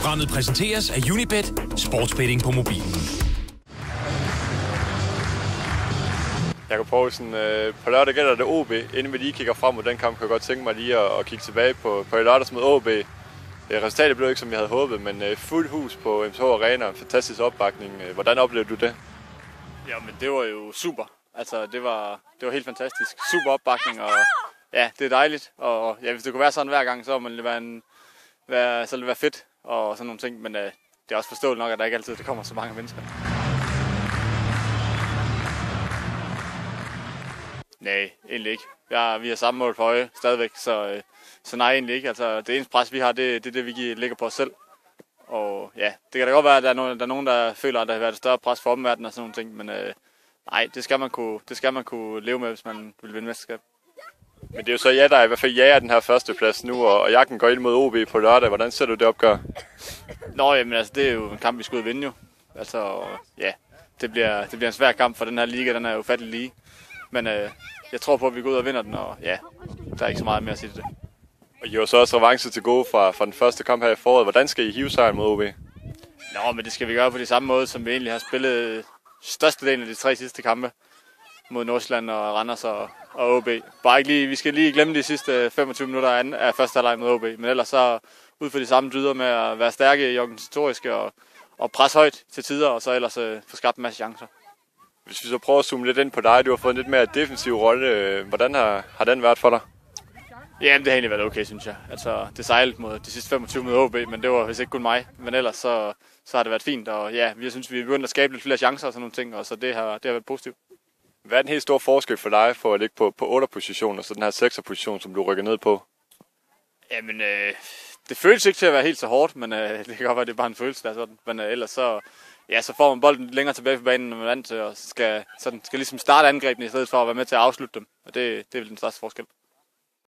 Programmet præsenteres af Unibet, sportsbetting på mobilen. Jakob Poulsen, øh, på lørdag gælder det OB. Inden vi lige kigger frem mod den kamp, kan jeg godt tænke mig lige at, at kigge tilbage på, på i lørdags mod OB. Øh, resultatet blev ikke, som vi havde håbet, men øh, fuld hus på MSH Arena, en fantastisk opbakning. Øh, Hvordan oplevede du det? Ja, men det var jo super. Altså, det var, det var helt fantastisk. Super opbakning, og ja, det er dejligt. Og ja, hvis det kunne være sådan hver gang, så ville det være, en, være, så ville det være fedt og sådan nogle ting. Men øh, det er også forståeligt nok, at der ikke altid der kommer så mange mennesker. Nej, egentlig ikke. Ja, vi har samme mål for øje stadigvæk, så, øh, så nej, egentlig ikke. Altså, det eneste pres, vi har, det, det er det, vi ligger på os selv. Og ja, det kan da godt være, at der er nogen, der, er nogen, der føler, at der har været et større pres for omverdenen og sådan nogle ting, men øh, nej, det skal, man kunne, det skal man kunne leve med, hvis man vil vinde mesterskab. Men det er jo så jer, der i hvert fald jager den her førsteplads nu, og, og jagten går ind mod OB på lørdag. Hvordan ser du det opgør? Nå, jamen altså, det er jo en kamp, vi skal ud og vinde jo. Altså, ja, det bliver, det bliver en svær kamp, for den her liga, den er jo fattelig lige. Men øh, jeg tror på, at vi går ud og vinder den, og ja, der er ikke så meget mere at sige til det. Og I har så også revanche til gode fra, fra den første kamp her i foråret. Hvordan skal I hive sejren mod OB? Nå, men det skal vi gøre på de samme måde, som vi egentlig har spillet størstedelen af de tre sidste kampe mod Nordsjælland og Randers og, og OB. Bare ikke lige, vi skal lige glemme de sidste 25 minutter af, af første halvleg mod OB, men ellers så ud for de samme dyder med at være stærke i organisatoriske og, og presse højt til tider, og så ellers øh, få skabt en masse chancer. Hvis vi så prøver at zoome lidt ind på dig, du har fået en lidt mere defensiv rolle. Hvordan har, har den været for dig? Ja, det har egentlig været okay, synes jeg. Altså, det sejlede mod de sidste 25 mod OB, men det var vist ikke kun mig. Men ellers så, så har det været fint, og ja, vi synes, vi er begyndt at skabe lidt flere chancer og sådan nogle ting, og så det har, det har været positivt. Hvad er den helt store forskel for dig for at ligge på, på 8 position, og så den her 6 position, som du rykker ned på? Jamen, øh, det føles ikke til at være helt så hårdt, men øh, det kan godt være, at det er bare en følelse, der er sådan. Men øh, ellers så, ja, så får man bolden længere tilbage på banen, når man er vant til, og skal, sådan, skal ligesom starte angrebene i stedet for at være med til at afslutte dem. Og det, det er vel den største forskel.